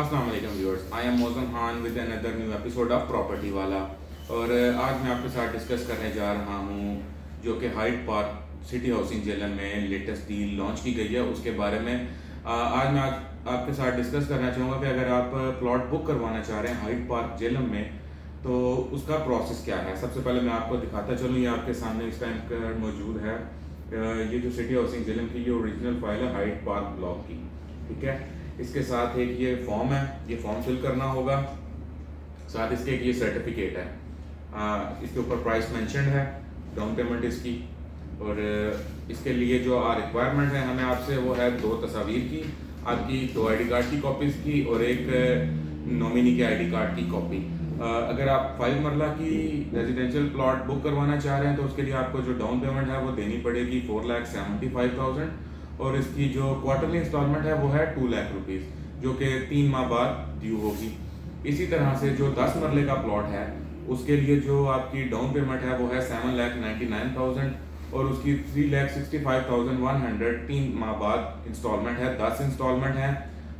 अस्सलाम viewers I am Moazzam Khan with another new episode of property वाला और आज मैं आपके साथ डिस्कस करने जा रहा हूँ, जो कि Height Park City Housing Jhelum में लेटेस्ट डील लॉन्च की गई है। उसके बारे में आज मैं आपके साथ डिस्कस करना चाहूँगा कि अगर आप प्लॉट बुक करवाना चाह रहे हैं हाइट पार्क जेलम में तो उसका प्रोसेस क्या है? सबसे पहले मैं आपको दिखाता चलूँ, ये आपके सामने इस टाइम मौजूद है। ये जो सिटी हाउसिंग जेलम की ये ओरिजिनल फ़ाइल है हाइट पार्क ब्लॉक की, ठीक है? इसके साथ एक ये फॉर्म है ये फॉर्म फिल करना होगा। साथ इसके एक ये सर्टिफिकेट है। आ, इसके ऊपर प्राइस मैंशन है डाउन पेमेंट इसकी। और इसके लिए जो रिक्वायरमेंट है हमें आपसे वो है दो तस्वीर की आपकी दो आईडी कार्ड की कॉपीज की और एक नॉमिनी के आईडी कार्ड की कॉपी अगर आप फाइव मरला की रेजिडेंशियल प्लॉट बुक करवाना चाह रहे हैं तो उसके लिए आपको जो डाउन पेमेंट है वो देनी पड़ेगी four lakh seventy five thousand और इसकी जो क्वार्टरली इंस्टॉलमेंट है वो है टू लाख रुपीज़ जो कि तीन माह बाद ड्यू होगी। इसी तरह से जो दस मरले का प्लॉट है, उसके लिए जो आपकी डाउन पेमेंट है वो है seven lakh ninety nine thousand और उसकी three lakh sixty five thousand one hundred तीन माह बाद इंस्टॉलमेंट है, दस इंस्टॉलमेंट है।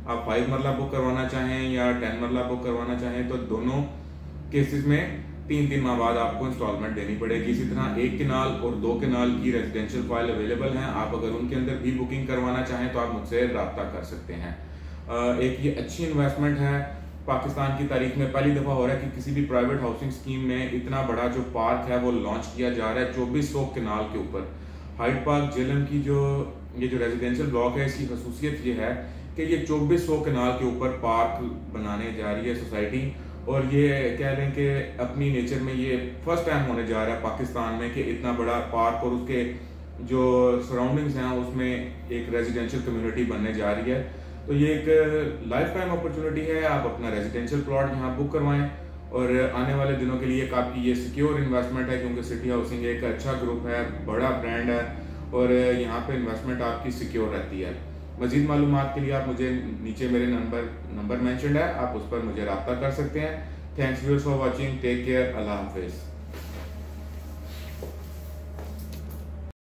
आप फाइव मरला बुक करवाना चाहें या टेन मरला बुक करवाना चाहें तो दोनों केसेस में तीन तीन माह बाद आपको इंस्टॉलमेंट देनी पड़ेगी। इसी तरह एक किनाल और दो किनाल की रेजिडेंशियल फ़ाइल अवेलेबल हैं। आप अगर उनके अंदर भी बुकिंग करवाना चाहें तो आप मुझसे रबता कर सकते हैं। एक ये अच्छी इन्वेस्टमेंट है। पाकिस्तान की तारीख में पहली दफ़ा हो रहा है कि किसी भी प्राइवेट हाउसिंग स्कीम में इतना बड़ा जो पार्क है वो लॉन्च किया जा रहा है चौबीस सौ किनाल के ऊपर। हाइट पार्क जेलम की जो, ये जो रेजिडेंशियल ब्लॉक है, इसकी खसूसियत ये है कि ये चौबीस सौ किनाल के ऊपर पार्क बनाने जा रही है सोसाइटी और ये कह लें कि अपनी नेचर में ये फ़र्स्ट टाइम होने जा रहा है पाकिस्तान में कि इतना बड़ा पार्क और उसके जो सराउंडिंग्स हैं, उसमें एक रेजिडेंशियल कम्युनिटी बनने जा रही है। तो ये एक लाइफ टाइम अपॉर्चुनिटी है, आप अपना रेजिडेंशियल प्लॉट यहाँ बुक करवाएँ और आने वाले दिनों के लिए एक आपकी ये सिक्योर इन्वेस्टमेंट है क्योंकि सिटी हाउसिंग एक अच्छा ग्रुप है, बड़ा ब्रांड है और यहाँ पे इन्वेस्टमेंट आपकी सिक्योर रहती है। मजीद मालूम के लिए आप मुझे नीचे मेरे नंबर नंबर मैंशन है, आप उस पर मुझे रब्ता कर सकते हैं। Thanks for watching take care अल्लाह हाफिज़।